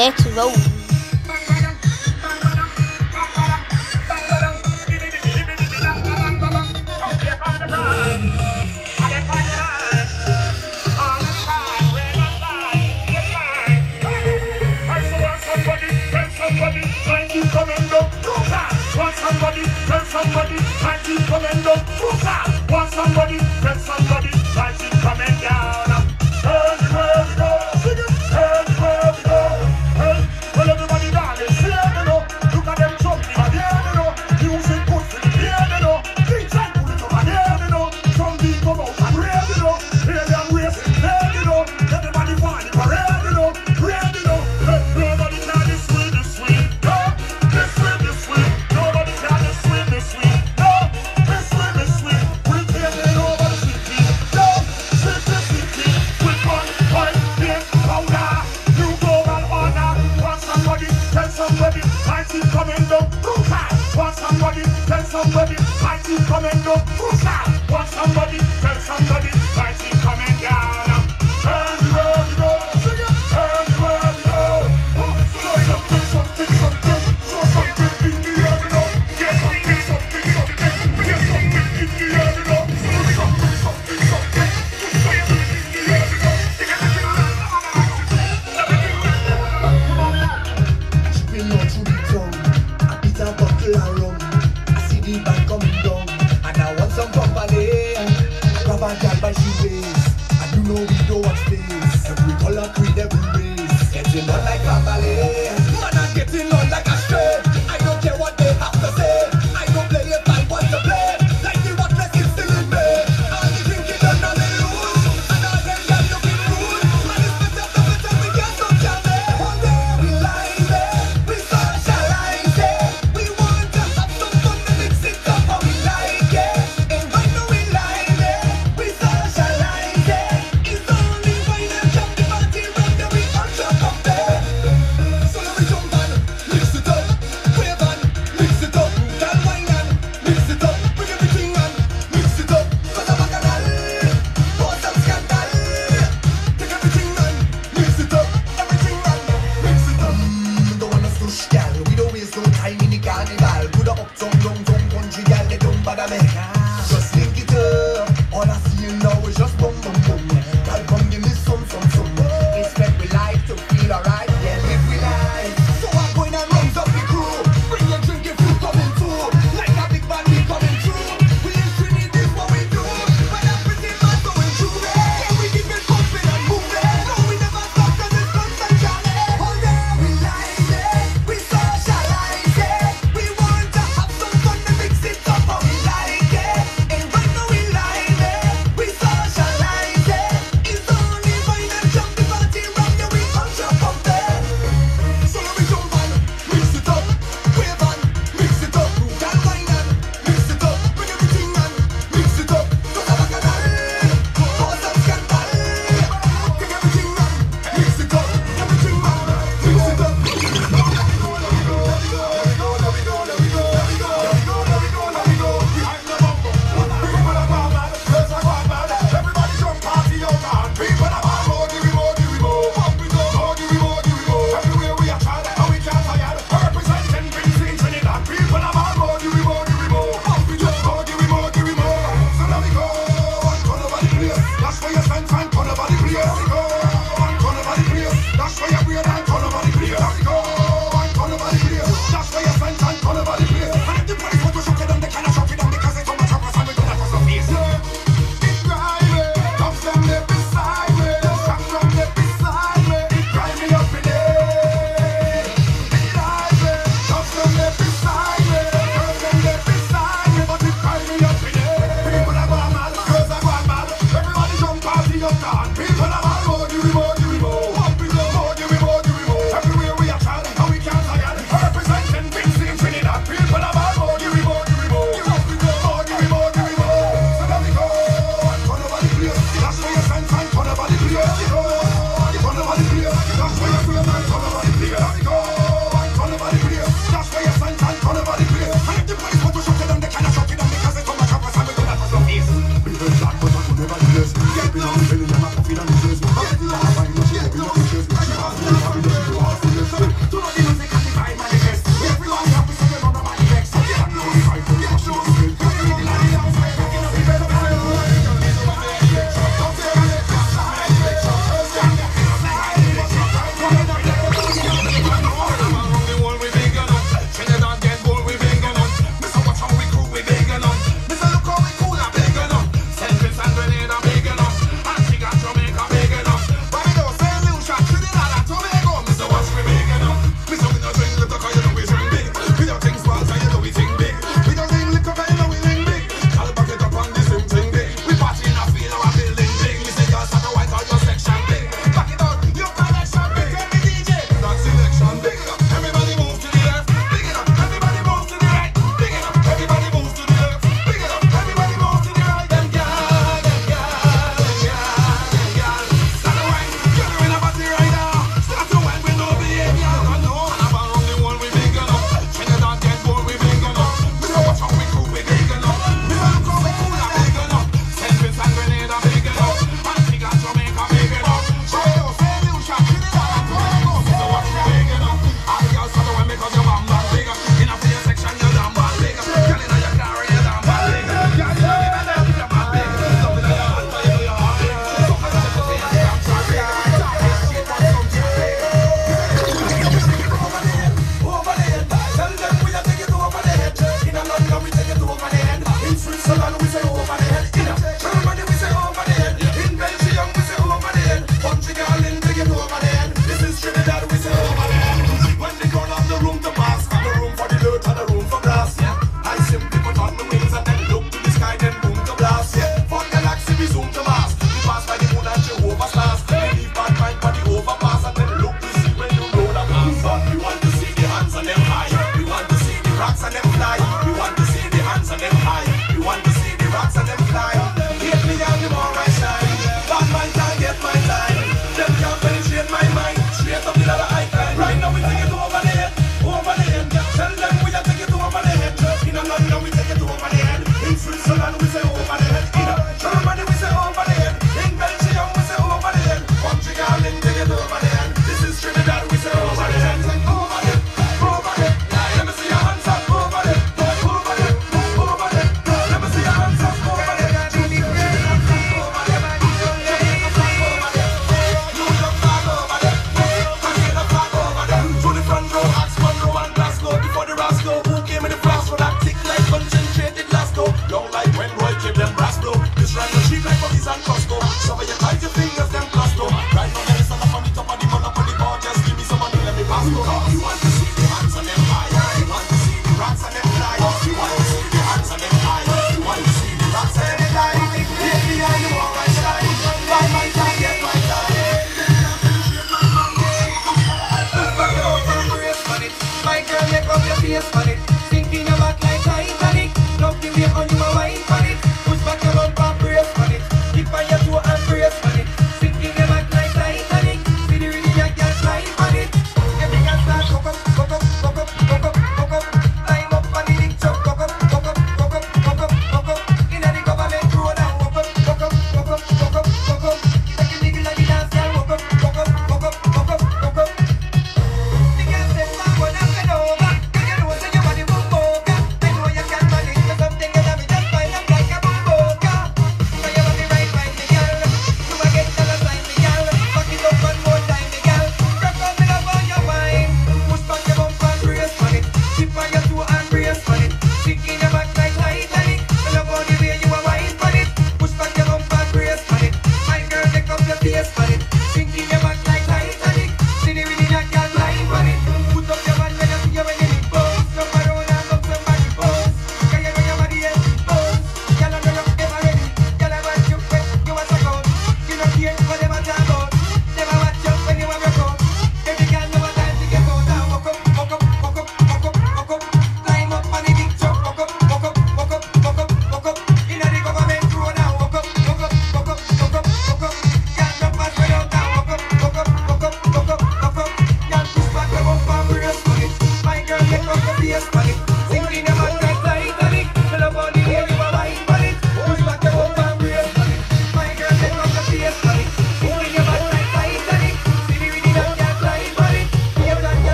Let's go. somebody, I keep coming. Want somebody, tell somebody, I keep coming down.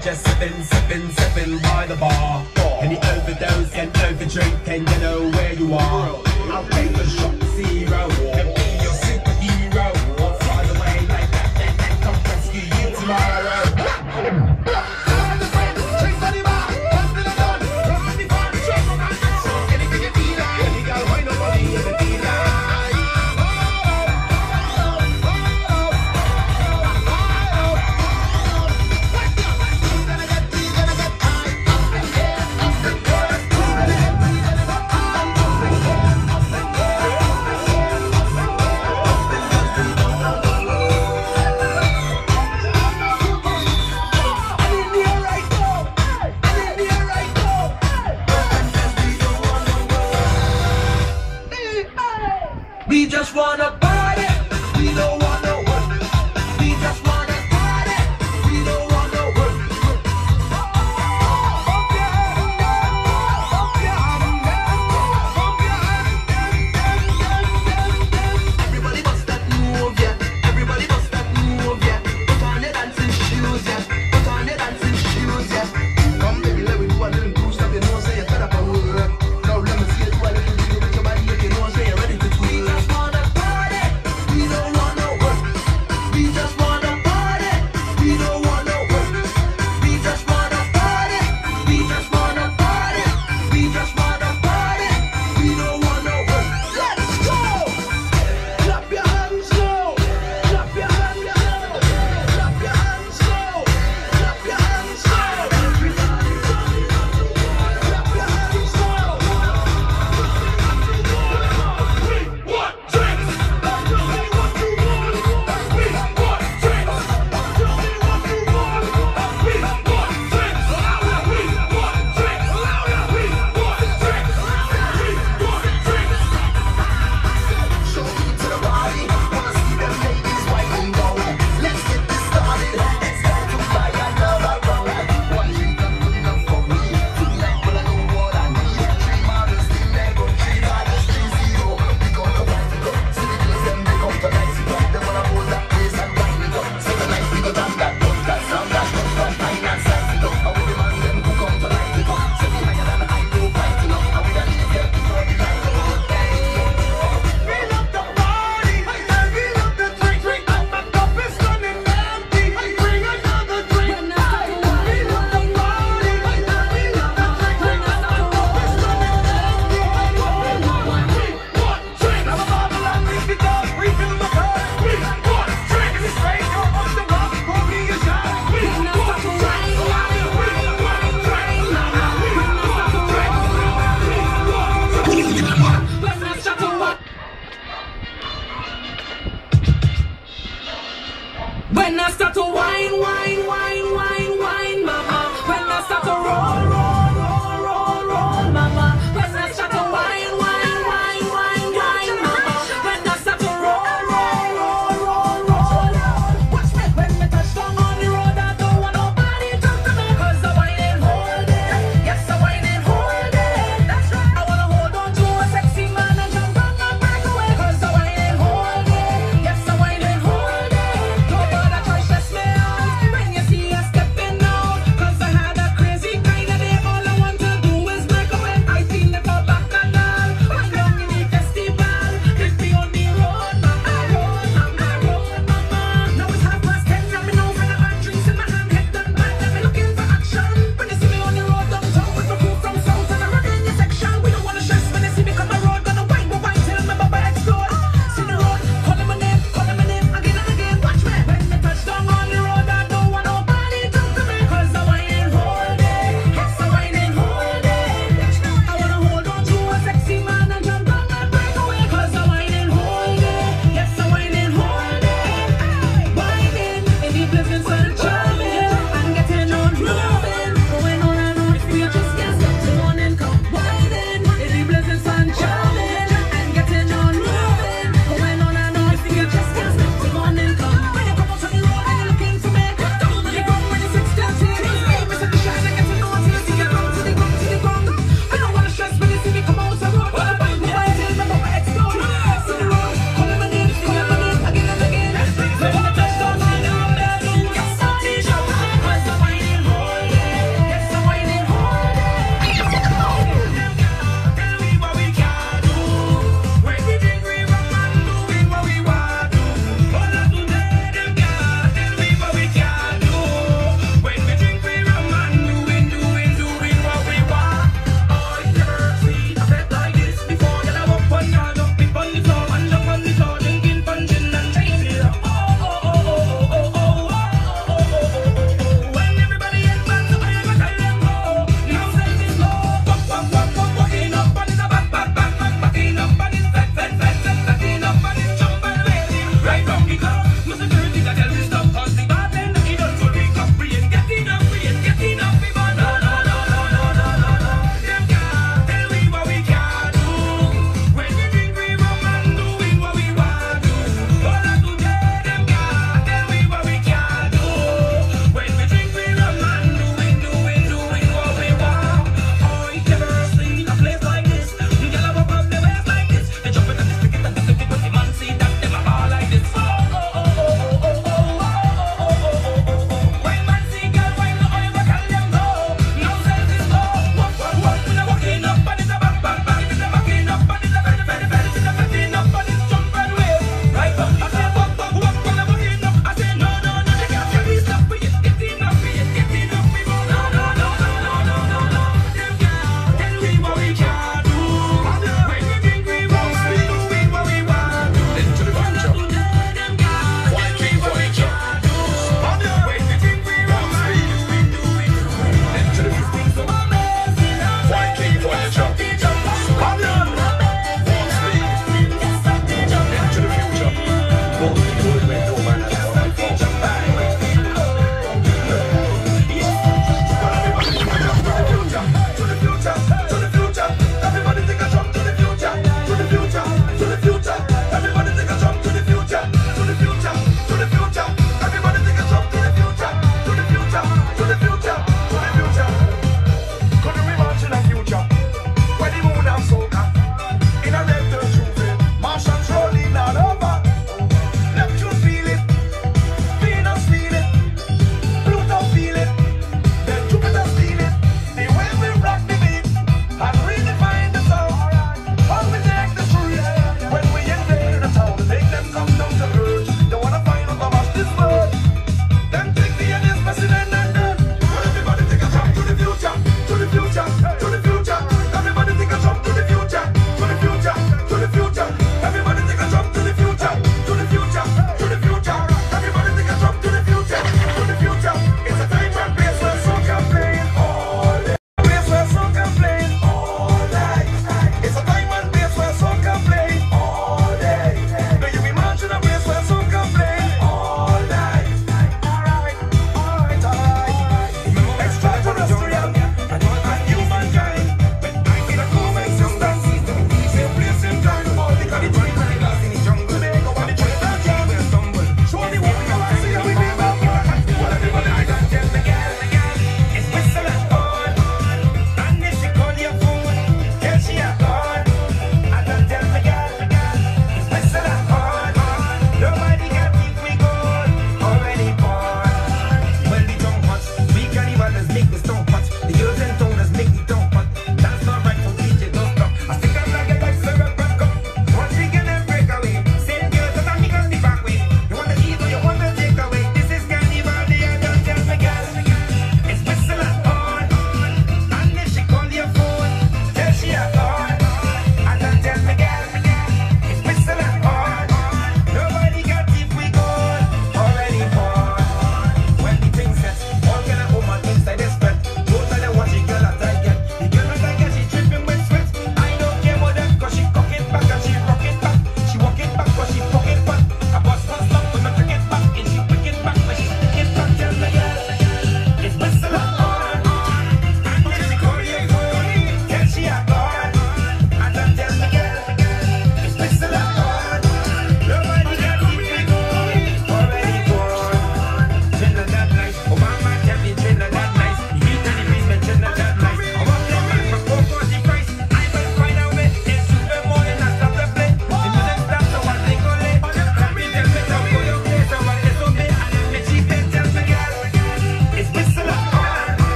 Just sipping, sipping, sipping by the bar.